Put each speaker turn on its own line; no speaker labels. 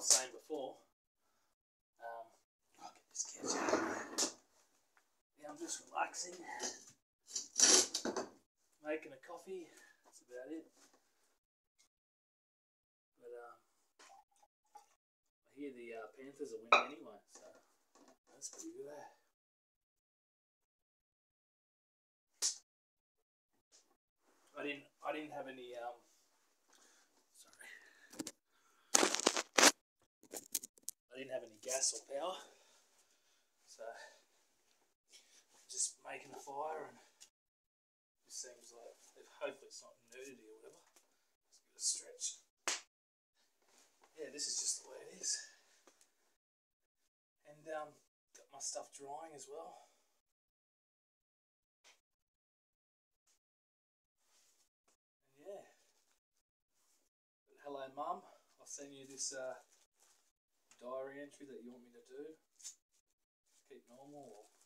was saying before, um, I'll get this couch out. Yeah, I'm just relaxing, making a coffee. That's about it. But um, I hear the uh, Panthers are winning anyway, so that's pretty good. Eh? I didn't. I didn't have any. Um, sorry. I didn't have any gas or power, so just making a fire and it seems like hopefully it's not nudity or whatever. Let's give it a stretch. Yeah, this is just the way it is. And um, got my stuff drying as well. And yeah. But hello, Mum. I'll send you this uh, diary entry that you want me to do. Keep normal or